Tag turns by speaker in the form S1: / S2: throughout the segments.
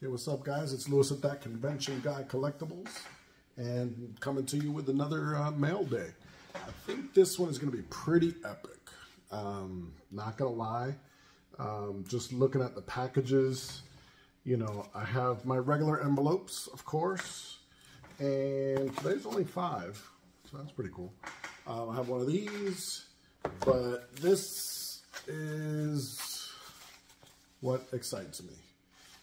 S1: Hey, what's up, guys? It's Lewis at That Convention Guy Collectibles, and coming to you with another uh, mail day. I think this one is going to be pretty epic. Um, not going to lie. Um, just looking at the packages, you know, I have my regular envelopes, of course, and today's only five, so that's pretty cool. Um, I have one of these, but this is what excites me.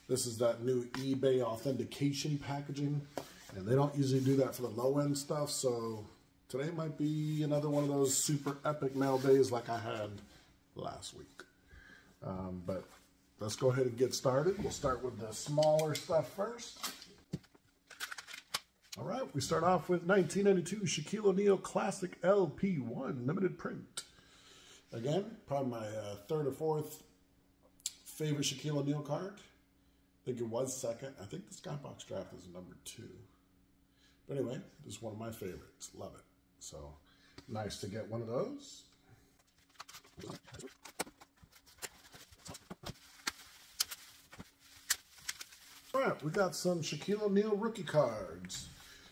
S1: This is that new eBay authentication packaging. And they don't usually do that for the low end stuff. So today might be another one of those super epic mail days like I had last week. Um, but let's go ahead and get started. We'll start with the smaller stuff first. All right, we start off with 1992 Shaquille O'Neal Classic LP1 limited print. Again, probably my uh, third or fourth favorite Shaquille O'Neal card. I think it was second. I think the Skybox draft is number two. But anyway, this is one of my favorites. Love it. So nice to get one of those. All right, we got some Shaquille O'Neal rookie cards.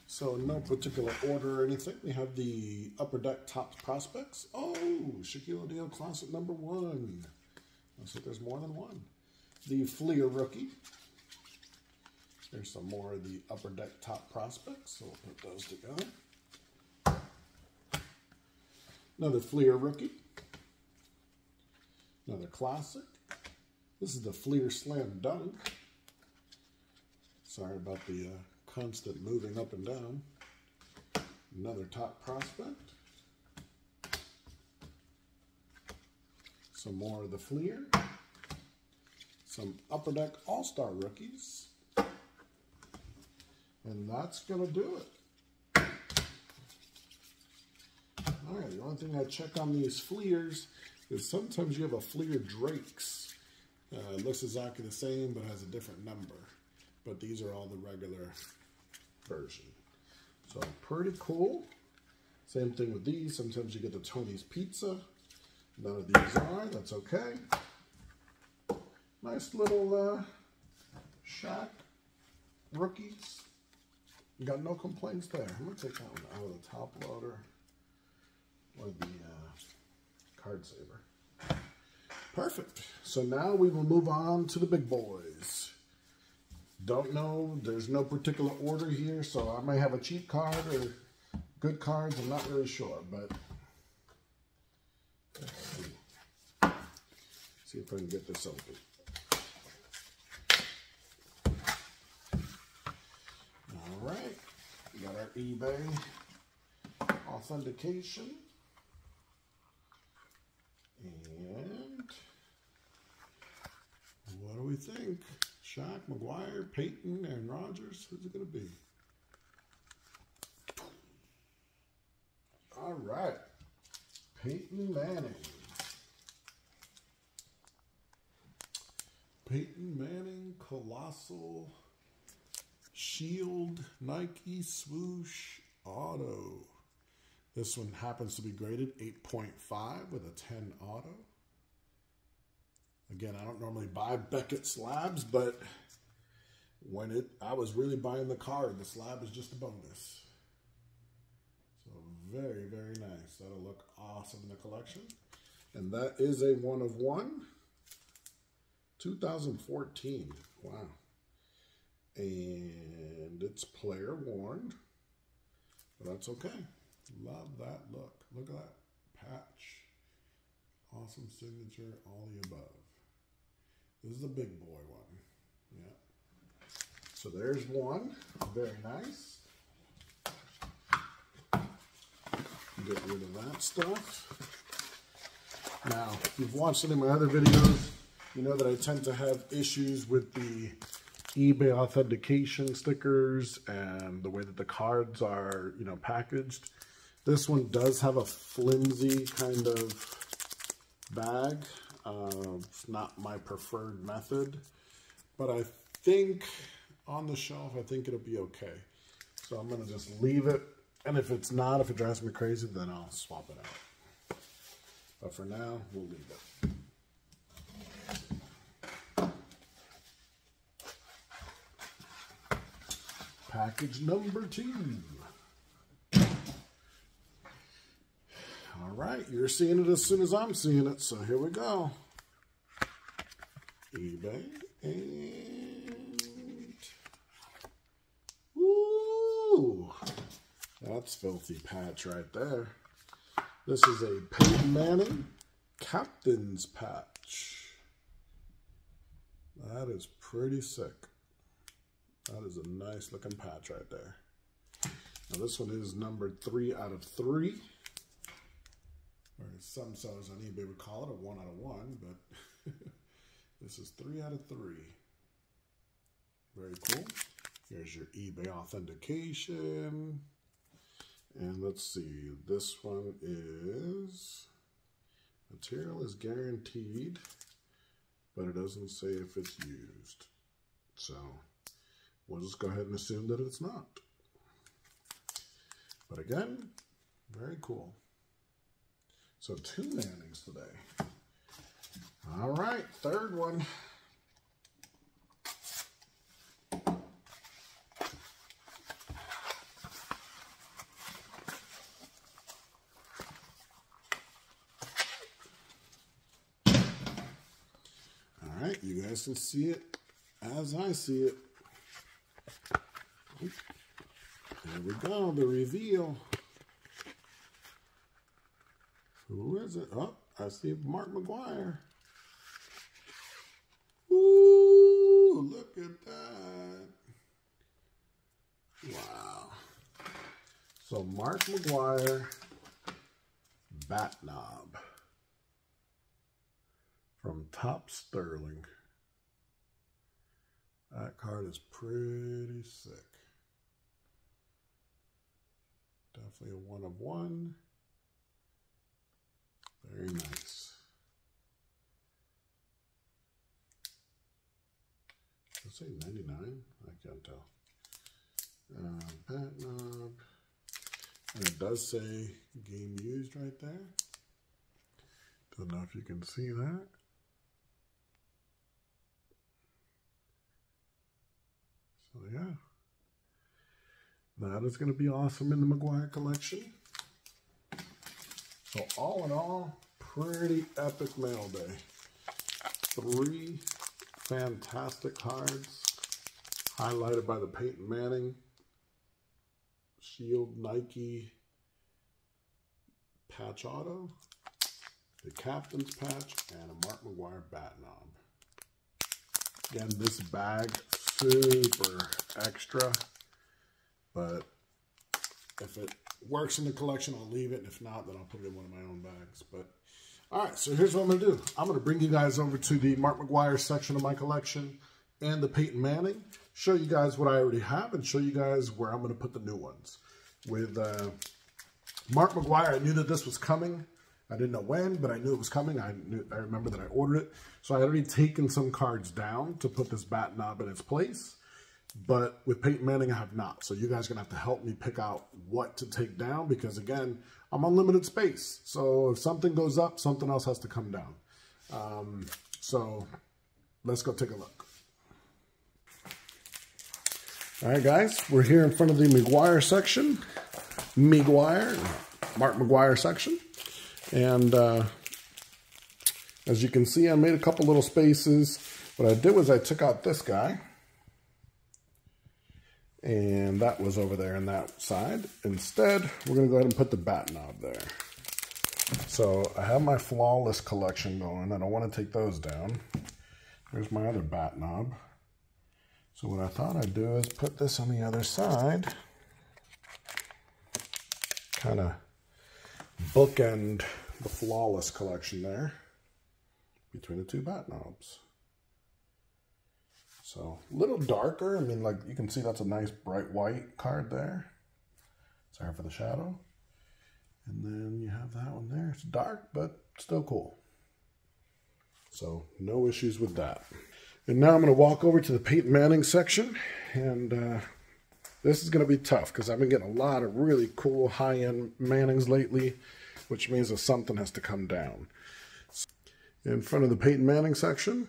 S1: So no particular order or anything. We have the Upper Deck Top Prospects. Oh, Shaquille O'Neal Classic number one. Looks like there's more than one. The Fleer rookie. There's some more of the upper deck top prospects, so we'll put those together. Another Fleer rookie. Another classic. This is the Fleer Slam Dunk. Sorry about the uh, constant moving up and down. Another top prospect. Some more of the Fleer. Some Upper Deck All-Star rookies. And that's going to do it. All right, the only thing I check on these Fleers is sometimes you have a Fleer Drakes. Uh, it looks exactly the same, but has a different number. But these are all the regular version. So pretty cool. Same thing with these. Sometimes you get the Tony's Pizza. None of these are. That's okay. Nice little uh, Shaq rookies. Got no complaints there. I'm going to take that one out of the top loader or the uh, card saver. Perfect. So now we will move on to the big boys. Don't know. There's no particular order here, so I may have a cheap card or good cards. I'm not really sure, but let's see. See if I can get this open. Right, we got our eBay authentication. And what do we think? Shaq, McGwire, Peyton, and Rodgers. Who's it going to be? All right. Peyton Manning. Peyton Manning, Colossal Shield Nike Swoosh Auto. This one happens to be graded 8.5 with a 10 auto. Again, I don't normally buy Beckett slabs, but when it, I was really buying the card. The slab is just a bonus. So very, very nice. That'll look awesome in the collection. And that is a one of one. 2014. Wow and it's player worn, but that's okay. Love that look. Look at that patch. Awesome signature, all the above. This is the big boy one. Yeah. So there's one. Very nice. Get rid of that stuff. Now, if you've watched any of my other videos, you know that I tend to have issues with the eBay authentication stickers and the way that the cards are, you know, packaged. This one does have a flimsy kind of bag. Uh, it's not my preferred method, but I think on the shelf, I think it'll be okay. So I'm going to just leave it. And if it's not, if it drives me crazy, then I'll swap it out. But for now, we'll leave it. Package number two. All right, you're seeing it as soon as I'm seeing it, so here we go. eBay and Woo! That's filthy patch right there. This is a Peyton Manning Captain's Patch. That is pretty sick. That is a nice looking patch right there. Now this one is numbered three out of three. Or some sellers on eBay would call it a one out of one, but this is three out of three. Very cool. Here's your eBay authentication. And let's see, this one is, material is guaranteed, but it doesn't say if it's used. So we'll just go ahead and assume that it's not. But again, very cool. So two Mannings today. All right, third one. All right, you guys can see it as I see it. There we go, the reveal. Who is it? Oh, I see Mark McGwire. Ooh, look at that. Wow. So Mark McGwire bat knob from Topps Sterling. That card is pretty sick. Definitely a one of one. Very nice. Let's say 99. I can't tell. Uh, bat knob. And it does say game used right there. Don't know if you can see that. So yeah. That is going to be awesome in the McGwire collection. So all in all, pretty epic mail day. Three fantastic cards, highlighted by the Peyton Manning, Shield Nike patch auto, the captain's patch, and a Mark McGwire bat knob. Again, this bag, super extra, but if it works in the collection, I'll leave it. And if not, then I'll put it in one of my own bags. But all right, so here's what I'm going to do. I'm going to bring you guys over to the Mark McGwire section of my collection and the Peyton Manning, show you guys what I already have, and show you guys where I'm going to put the new ones. With uh, Mark McGwire, I knew that this was coming. I didn't know when, but I knew it was coming. I knew, I remember that I ordered it. So I had already taken some cards down to put this bat knob in its place. But with Peyton Manning, I have not. So you guys going to have to help me pick out what to take down because, again, I'm on limited space. So if something goes up, something else has to come down. Um, so let's go take a look. All right, guys, we're here in front of the McGwire section. McGwire, Mark McGwire section. And uh, as you can see, I made a couple little spaces. What I did was I took out this guy. And that was over there on that side. Instead, we're to go ahead and put the bat knob there. So I have my flawless collection going. I don't want to take those down. There's my other bat knob. So what I thought I'd do is put this on the other side. Kind of bookend the flawless collection there between the two bat knobs. So a little darker. I mean, like you can see that's a nice bright white card there. Sorry for the shadow. And then you have that one there. It's dark, but still cool. So no issues with that. And now I'm going to walk over to the Peyton Manning section. And uh, this is going to be tough because I've been getting a lot of really cool high-end Mannings lately, which means that something has to come down. In front of the Peyton Manning section,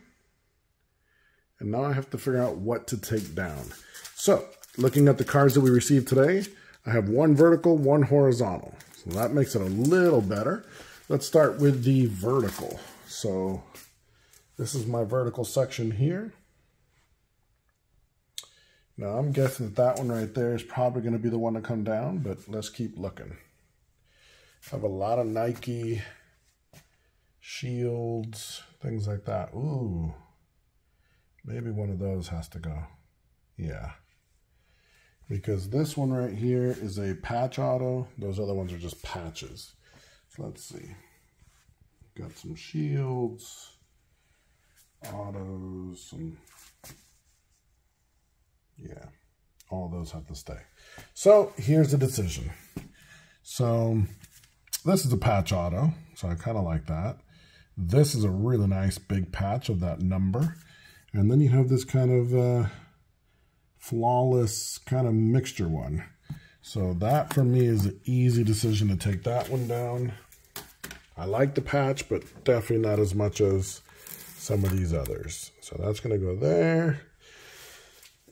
S1: and now I have to figure out what to take down. So looking at the cards that we received today, I have one vertical, one horizontal. So that makes it a little better. Let's start with the vertical. So this is my vertical section here. Now I'm guessing that that one right there is probably going to be the one to come down, but let's keep looking. I have a lot of Nike shields, things like that. Ooh, maybe one of those has to go. Yeah. Because this one right here is a patch auto. Those other ones are just patches. So let's see. Got some shields, autos, some, yeah, all those have to stay. So here's the decision. So this is a patch auto, so I kind of like that. This is a really nice big patch of that number. And then you have this kind of uh, flawless kind of mixture one. So that for me is an easy decision to take that one down. I like the patch, but definitely not as much as some of these others. So that's going to go there.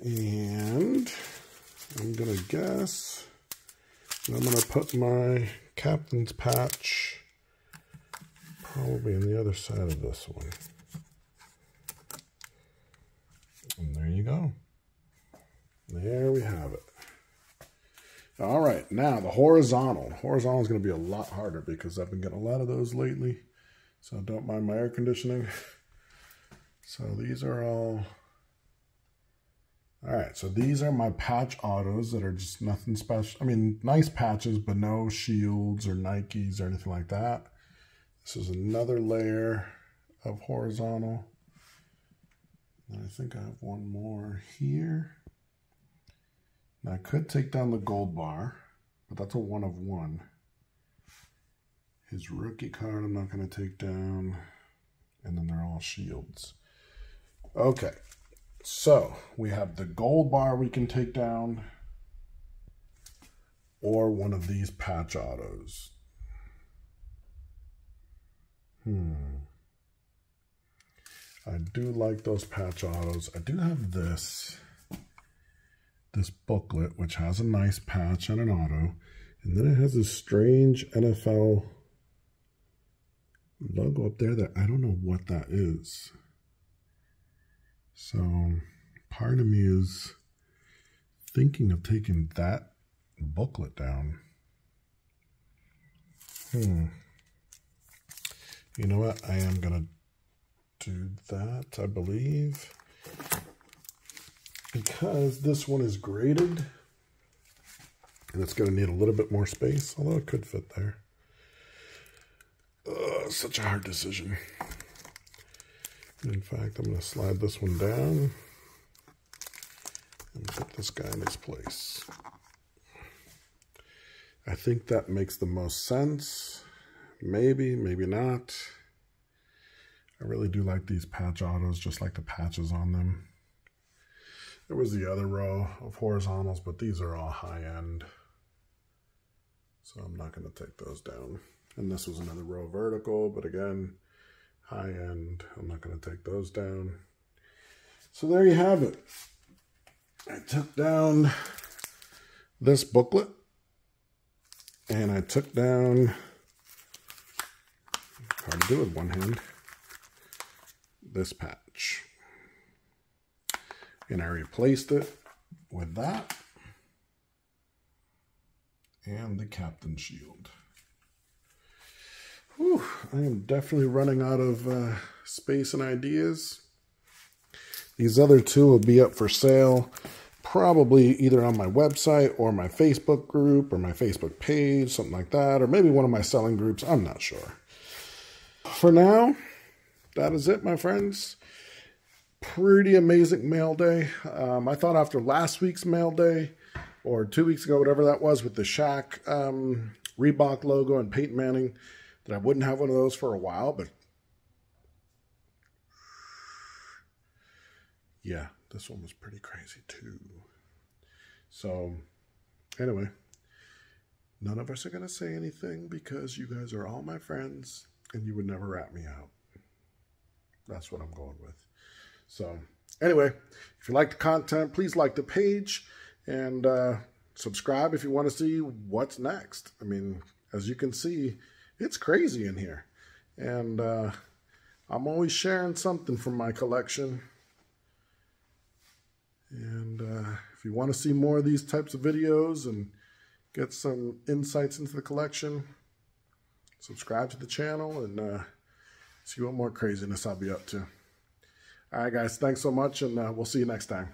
S1: And I'm going to guess I'm going to put my captain's patch probably on the other side of this one. And there you go. There we have it. All right, now the horizontal. Horizontal is going to be a lot harder because I've been getting a lot of those lately. So don't mind my air conditioning. So these are all... All right, so these are my patch autos that are just nothing special. I mean, nice patches, but no shields or Nikes or anything like that. This is another layer of horizontal. And I think I have one more here. Now I could take down the gold bar, but that's a one of one. His rookie card I'm not going to take down. And then they're all shields. Okay, so we have the gold bar we can take down or one of these patch autos. Hmm. I do like those patch autos. I do have this this booklet, which has a nice patch and an auto. And then it has this strange NFL logo up there that I don't know what that is. So part of me is thinking of taking that booklet down. Hmm. You know what? I am going to do that, I believe because this one is graded and it's going to need a little bit more space, although it could fit there. Uh, such a hard decision. In fact, I'm going to slide this one down and put this guy in his place. I think that makes the most sense. Maybe, maybe not. I really do like these patch autos, just like the patches on them. There was the other row of horizontals, but these are all high end. So I'm not going to take those down. And this was another row vertical, but again, high end. I'm not going to take those down. So there you have it. I took down this booklet and I took down, hard to do with one hand, this patch and I replaced it with that and the captain shield. Whew, I am definitely running out of uh, space and ideas. These other two will be up for sale probably either on my website or my Facebook group or my Facebook page, something like that, or maybe one of my selling groups. I'm not sure. For now, that is it, my friends pretty amazing mail day. Um, I thought after last week's mail day, or two weeks ago, whatever that was, with the Shaq um, Reebok logo and Peyton Manning, that I wouldn't have one of those for a while. But yeah, this one was pretty crazy too. So anyway, none of us are going to say anything because you guys are all my friends and you would never rat me out. That's what I'm going with. So anyway, if you like the content, please like the page And uh, subscribe if you want to see what's next. I mean, as you can see, it's crazy in here. And uh, I'm always sharing something from my collection. And uh, if you want to see more of these types of videos and get some insights into the collection, subscribe to the channel and uh, see what more craziness I'll be up to. All right, guys, thanks so much, and uh, we'll see you next time.